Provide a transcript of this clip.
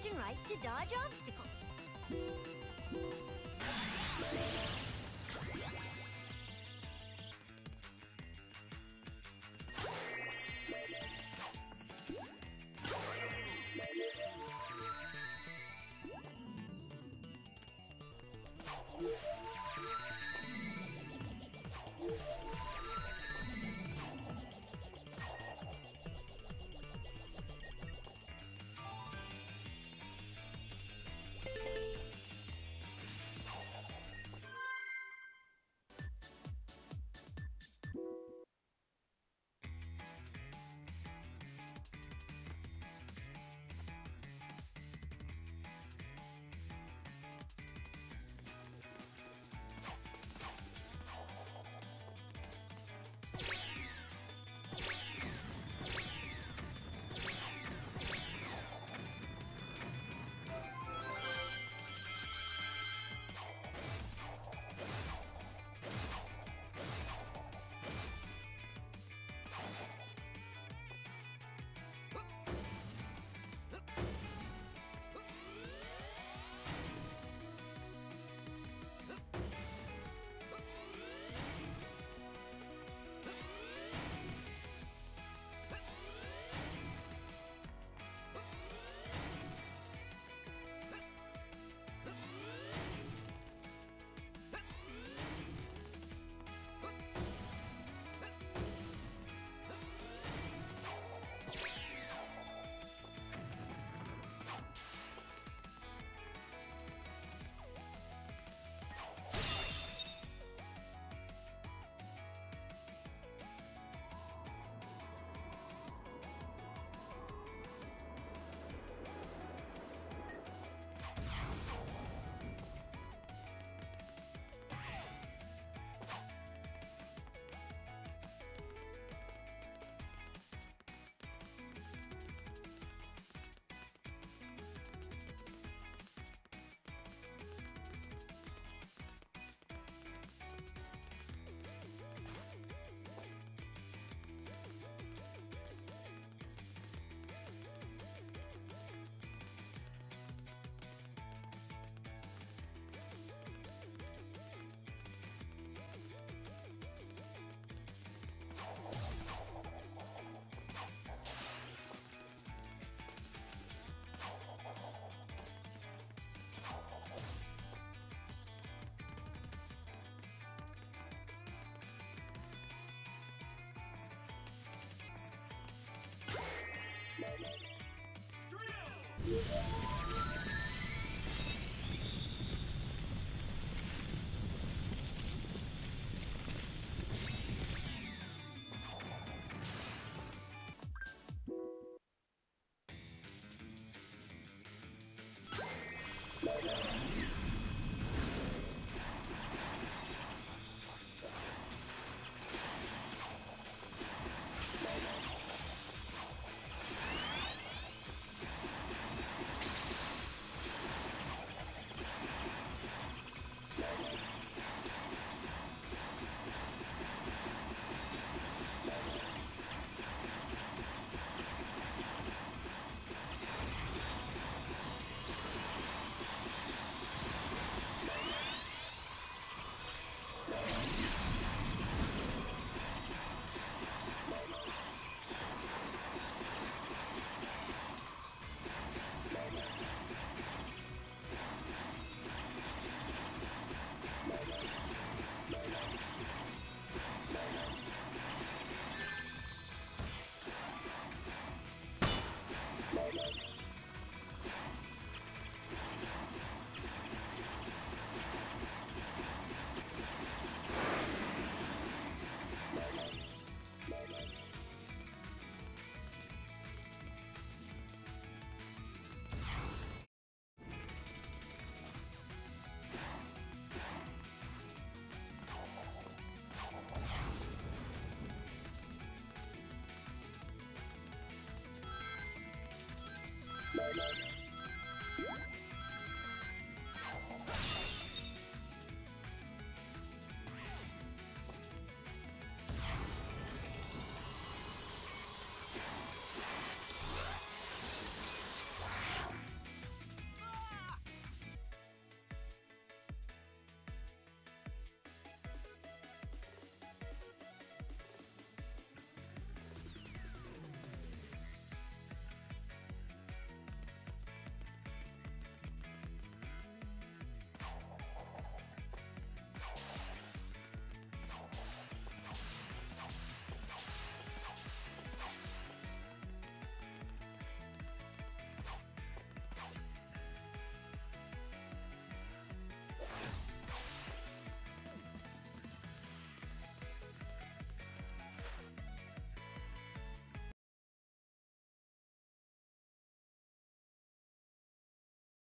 left and right to dodge obstacles.